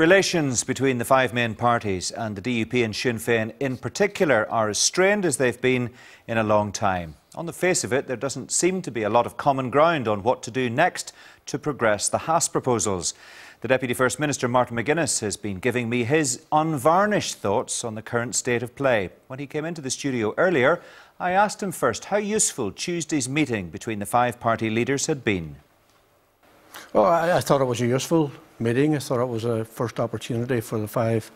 Relations between the five main parties and the DUP and Sinn Féin in particular are as strained as they've been in a long time. On the face of it, there doesn't seem to be a lot of common ground on what to do next to progress the Haass proposals. The Deputy First Minister, Martin McGuinness, has been giving me his unvarnished thoughts on the current state of play. When he came into the studio earlier, I asked him first how useful Tuesday's meeting between the five party leaders had been. Well, I, I, thought it was a useful meeting. I thought it was a first opportunity for the five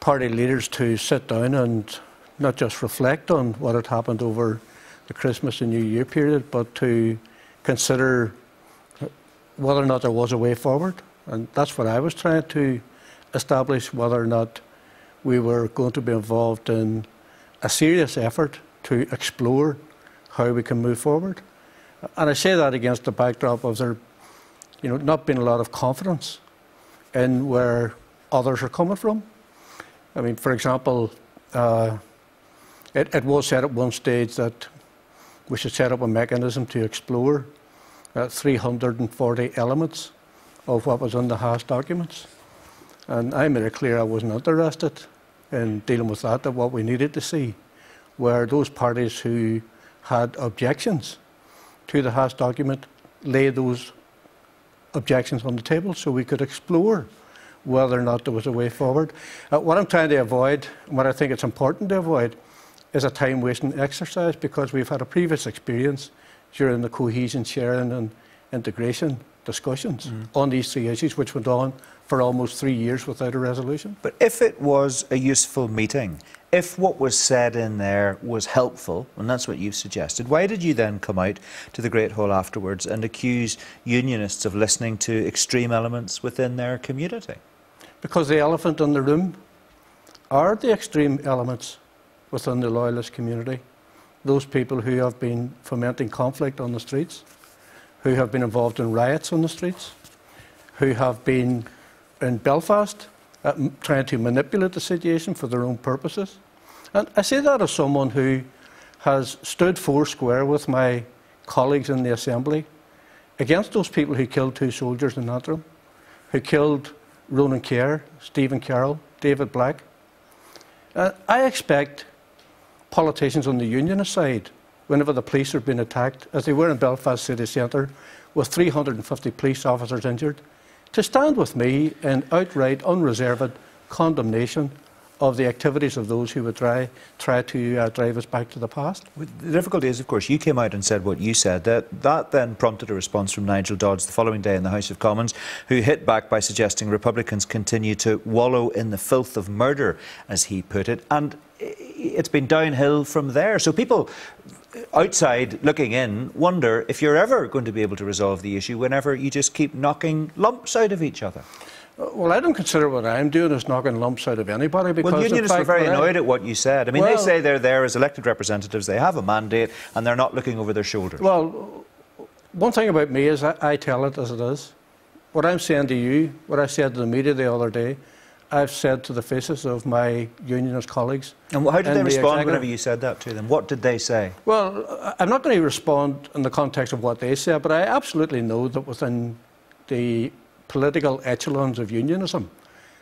party leaders to sit down and not just reflect on what had happened over the Christmas and New Year period, but to consider whether or not there was a way forward. And that's what I was trying to establish whether or not we were going to be involved in a serious effort to explore how we can move forward. And I say that against the backdrop of there you know, not been a lot of confidence in where others are coming from. I mean, for example, uh, it, it, was said at one stage that we should set up a mechanism to explore uh, 340 elements of what was in the Haass documents. And I made it clear I wasn't interested in dealing with that, that what we needed to see were those parties who had objections to the Haass document lay those objections on the table so we could explore whether or not there was a way forward. Uh, what I'm trying to avoid, and what I think it's important to avoid, is a time wasting exercise because we've had a previous experience during the cohesion, sharing, and integration discussions mm. on these three issues, which went on for almost three years without a resolution. But if it was a useful meeting, if what was said in there was helpful, and that's what you've suggested, why did you then come out to the Great Hall afterwards and accuse unionists of listening to extreme elements within their community? Because the elephant in the room are the extreme elements within the loyalist community. Those people who have been fomenting conflict on the streets, who have been involved in riots on the streets, who have been in Belfast uh, trying to manipulate the situation for their own purposes. And I say that as someone who has stood four square with my colleagues in the Assembly against those people who killed two soldiers in Antrim, who killed Ronan Kerr, Stephen Carroll, David Black. Uh, I expect politicians on the unionist side, whenever the police are being attacked, as they were in Belfast city centre, with 350 police officers injured, to stand with me in outright, unreserved condemnation of the activities of those who would try, try to uh, drive us back to the past. The difficulty is, of course, you came out and said what you said. That, that then prompted a response from Nigel Dodds the following day in the House of Commons, who hit back by suggesting Republicans continue to wallow in the filth of murder, as he put it. And it's been downhill from there. So people outside looking in wonder if you're ever going to be able to resolve the issue whenever you just keep knocking lumps out of each other. Well, I don't consider what I'm doing as knocking lumps out of anybody because. Well, unionists were very annoyed I... at what you said. I mean, well, they say they're there as elected representatives, they have a mandate, and they're not looking over their shoulders. Well, one thing about me is I, I tell it as it is. What I'm saying to you, what I said to the media the other day, I've said to the faces of my unionist colleagues. And how did they respond the whenever you said that to them? What did they say? Well, I'm not going to respond in the context of what they said, but I absolutely know that within the political echelons of unionism,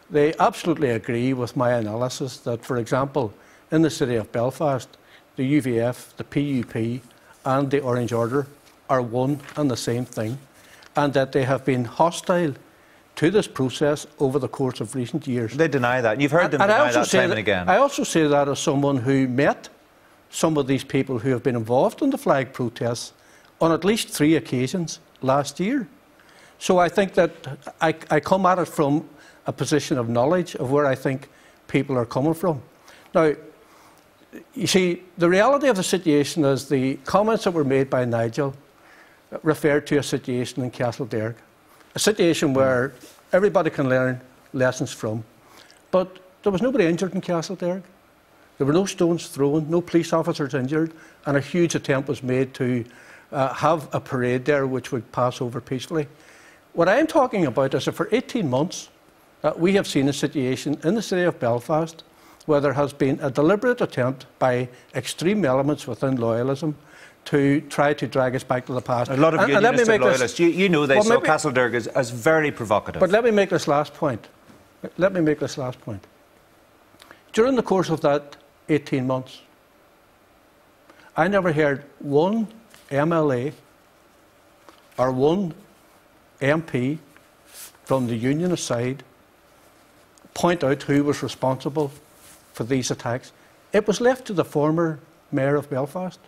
they absolutely agree with my analysis that, for example, in the city of Belfast, the UVF, the PUP, and the Orange Order are one and the same thing, and that they have been hostile to this process over the course of recent years. They deny that. You've heard them and, deny that time that, and again. I also say that as someone who met some of these people who have been involved in the flag protests on at least three occasions last year. So I think that I, I come at it from a position of knowledge of where I think people are coming from. Now, you see, the reality of the situation is the comments that were made by Nigel referred to a situation in Castle Castlederg a situation where everybody can learn lessons from. But there was nobody injured in Castlederg. There were no stones thrown, no police officers injured, and a huge attempt was made to uh, have a parade there which would pass over peacefully. What I'm talking about is that for 18 months, uh, we have seen a situation in the city of Belfast where there has been a deliberate attempt by extreme elements within loyalism to try to drag us back to the past. A lot of and, unionists and, and loyalists, this, you, you, know they well, saw maybe, as, as very provocative. But let me make this last point. Let me make this last point. During the course of that 18 months, I never heard one MLA or one MP from the unionist side point out who was responsible for these attacks. It was left to the former Mayor of Belfast,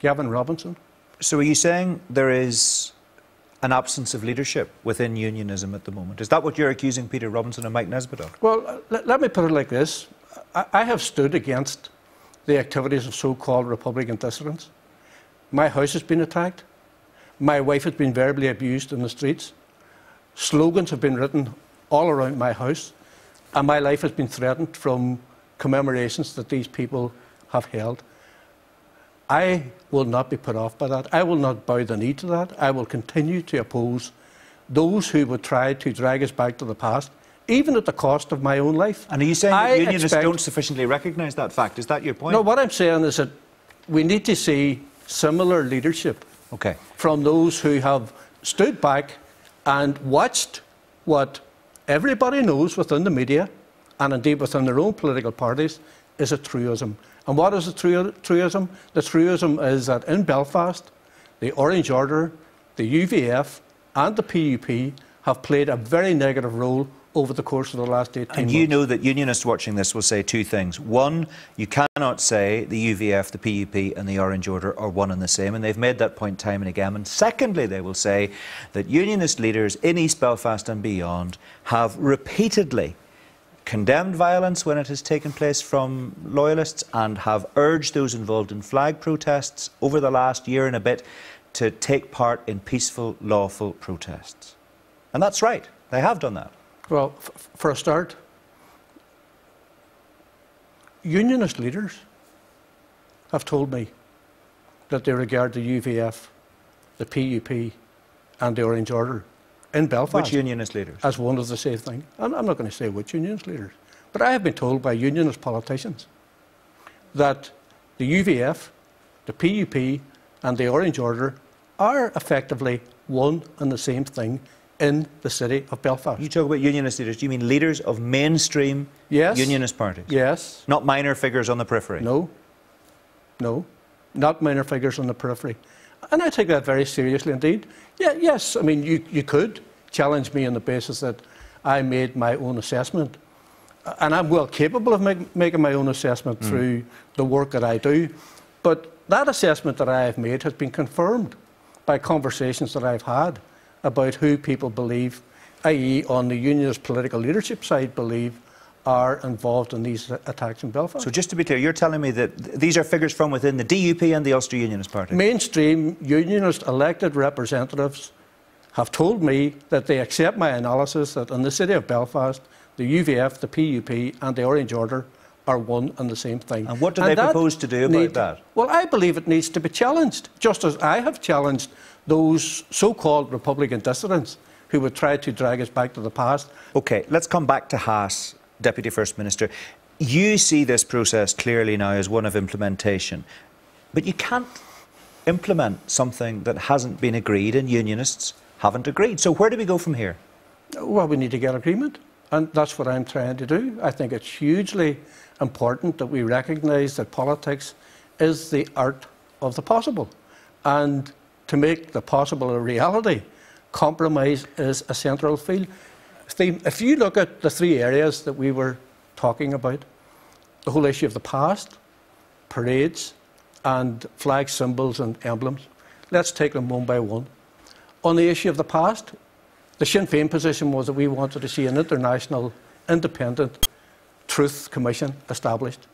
Gavin Robinson. So are you saying there is an absence of leadership within unionism at the moment? Is that what you're accusing Peter Robinson and Mike Nesbitt of? Well, uh, let, let me put it like this. I, I have stood against the activities of so-called Republican dissidents. My house has been attacked. My wife has been verbally abused in the streets. Slogans have been written all around my house. And my life has been threatened from commemorations that these people have held. I will not be put off by that. I will not bow the knee to that. I will continue to oppose those who would try to drag us back to the past, even at the cost of my own life. And are you saying I that unionists expect... don't sufficiently recognise that fact? Is that your point? No, what I'm saying is that we need to see similar leadership okay. from those who have stood back and watched what everybody knows within the media and indeed within their own political parties is a truism. And what is a truism? The truism is that in Belfast, the Orange Order, the UVF, and the PUP have played a very negative role over the course of the last 18 and months. you know that unionists watching this will say two things. One, you cannot say the UVF, the PUP and the Orange Order are one and the same, and they've made that point time and again. And secondly, they will say that unionist leaders in East Belfast and beyond have repeatedly condemned violence when it has taken place from loyalists and have urged those involved in flag protests over the last year and a bit to take part in peaceful, lawful protests. And that's right, they have done that. Well, for a start, unionist leaders have told me that they regard the UVF, the PUP, and the Orange Order in Belfast. Which unionist leaders? As one of the same thing. I'm not going to say which unionist leaders, but I have been told by unionist politicians that the UVF, the PUP, and the Orange Order are effectively one and the same thing in the city of Belfast. You talk about unionist leaders. Do you mean leaders of mainstream yes. unionist parties? Yes. Not minor figures on the periphery? No. No. Not minor figures on the periphery. And I take that very seriously indeed. Yeah, yes, I mean, you, you could challenge me on the basis that I made my own assessment. And I'm well capable of make, making my own assessment mm. through the work that I do. But that assessment that I have made has been confirmed by conversations that I've had about who people believe, i.e., on the unionist political leadership side, believe are involved in these attacks in Belfast. So, just to be clear, you're telling me that these are figures from within the DUP and the Ulster Unionist Party? Mainstream unionist elected representatives have told me that they accept my analysis that in the city of Belfast, the UVF, the PUP, and the Orange Order are one and the same thing. And what do and they propose to do about need, that? Well, I believe it needs to be challenged, just as I have challenged those so called Republican dissidents who would try to drag us back to the past. OK, let's come back to Haass, Deputy First Minister. You see this process clearly now as one of implementation, but you can't implement something that hasn't been agreed and unionists haven't agreed. So, where do we go from here? Well, we need to get agreement, and that's what I'm trying to do. I think it's hugely important that we recognise that politics is the art of the possible. And to make the possible a reality, compromise is a central theme. If you look at the three areas that we were talking about, the whole issue of the past, parades, and flag symbols and emblems, let's take them one by one. On the issue of the past, the Sinn Féin position was that we wanted to see an international, independent truth commission established.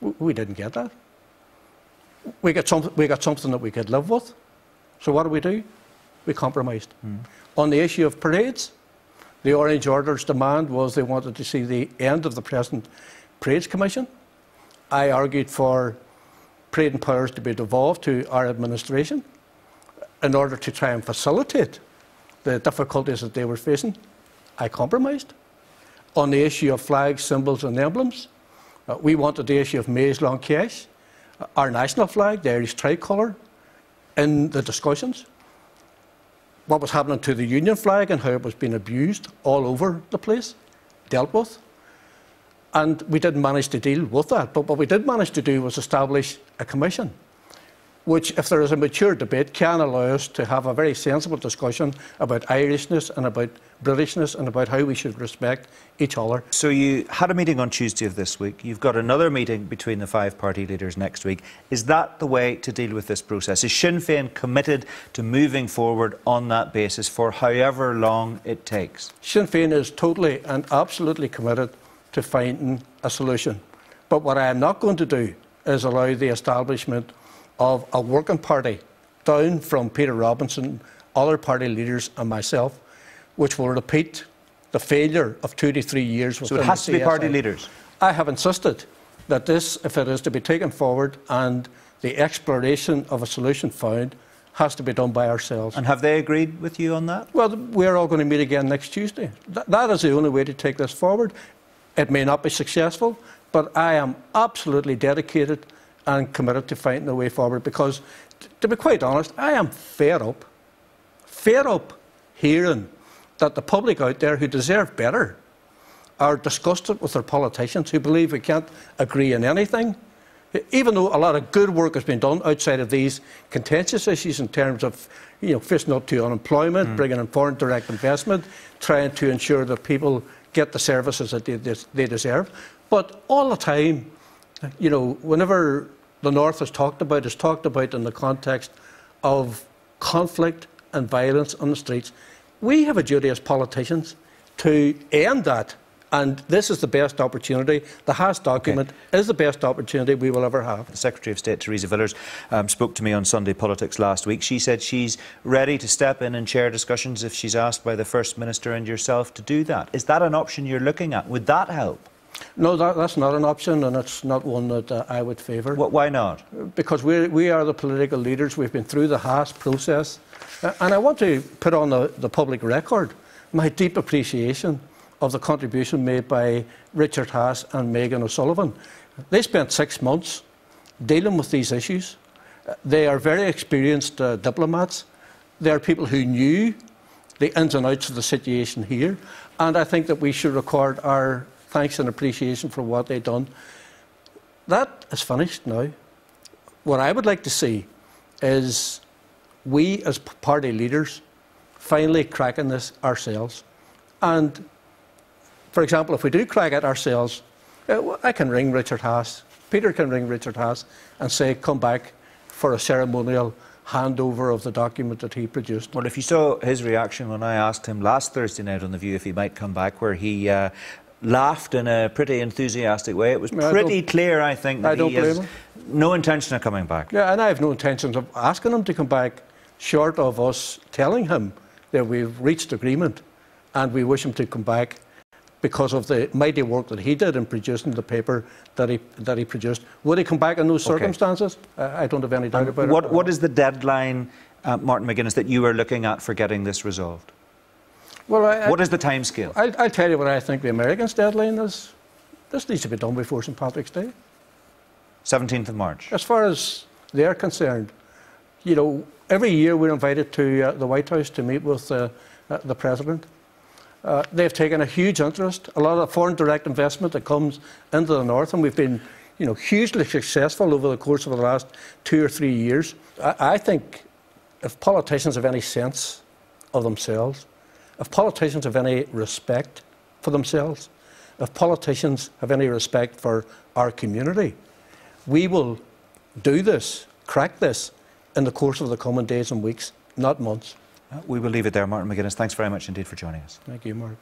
We didn't get that. We got, some, we got something that we could live with. So what do we do? We compromised. Mm. On the issue of parades, the Orange Order's demand was they wanted to see the end of the present Parades Commission. I argued for and powers to be devolved to our administration in order to try and facilitate the difficulties that they were facing. I compromised. On the issue of flags, symbols, and emblems, uh, we wanted the issue of Maize Long Cash, uh, our national flag, the Irish tricolour, in the discussions. What was happening to the Union flag and how it was being abused all over the place. dealt with. And we didn't manage to deal with that. But what we did manage to do was establish a commission, which, if there is a mature debate, can allow us to have a very sensible discussion about Irishness and about Britishness and about how we should respect each other. So you had a meeting on Tuesday of this week. You've got another meeting between the five party leaders next week. Is that the way to deal with this process? Is Sinn Féin committed to moving forward on that basis for however long it takes? Sinn Féin is totally and absolutely committed to finding a solution. But what I am not going to do is allow the establishment of a working party down from Peter Robinson, other party leaders, and myself, which will repeat the failure of two to three years. So it has to be party leaders. I have insisted that this, if it is to be taken forward and the exploration of a solution found, has to be done by ourselves. And have they agreed with you on that? Well, we're all going to meet again next Tuesday. Th- that is the only way to take this forward. It may not be successful, but I am absolutely dedicated and committed to finding a way forward because, to be quite honest, I am fed up, fed up hearing that the public out there who deserve better are disgusted with their politicians who believe we can't agree on anything. Even though a lot of good work has been done outside of these contentious issues in terms of you know, facing up to unemployment, mm. bringing in foreign direct investment, trying to ensure that people get the services that they, they deserve. But all the time, you know, whenever the North is talked about, is talked about in the context of conflict and violence on the streets. We have a duty as politicians to end that. And this is the best opportunity. The Haass document okay. is the best opportunity we will ever have. The Secretary of State, Theresa Villiers, um, spoke to me on Sunday Politics last week. She said she's ready to step in and chair discussions if she's asked by the First Minister and yourself to do that. Is that an option you're looking at? Would that help? No, that, that's not an option, and it's not one that uh, I would favour. Why not? Because we, we are the political leaders. We've been through the Haass process. Uh, and I want to put on the, the public record my deep appreciation of the contribution made by Richard Haass and Megan O'Sullivan. They spent six months dealing with these issues. They are very experienced uh, diplomats. They are people who knew the ins and outs of the situation here. And I think that we should record our thanks and appreciation for what they've done. That is finished now. What I would like to see is we as party leaders finally cracking this ourselves. And for example, if we do crack it ourselves, uh, I can ring Richard Haass, Peter can ring Richard Haass and say, come back for a ceremonial handover of the document that he produced. Well, if you saw his reaction when I asked him last Thursday night on The View if he might come back, where he uh, laughed in a pretty enthusiastic way. It was pretty I clear, I think, that I he has no intention of coming back. Yeah, and I have no intention of asking him to come back, short of us telling him that we've reached agreement and we wish him to come back because of the mighty work that he did in producing the paper that he, that he produced. Would he come back in those okay. circumstances? I don't have any doubt about what, it. What is the deadline, uh, Martin McGuinness, that you are looking at for getting this resolved? Well, I, what is the time scale? I'll, I'll, tell you what I think the Americans' deadline is. This needs to be done before St Patrick's Day. 17th of March. As far as they're concerned, you know, every year we're invited to uh, the White House to meet with uh, uh, the President. Uh, they've taken a huge interest, a lot of foreign direct investment that comes into the North, and we've been you know, hugely successful over the course of the last two or three years. I, I think if politicians have any sense of themselves, if politicians have any respect for themselves, if politicians have any respect for our community, we will do this, crack this, in the course of the coming days and weeks, not months. We will leave it there, Martin McGuinness. Thanks very much indeed for joining us. Thank you, Mark.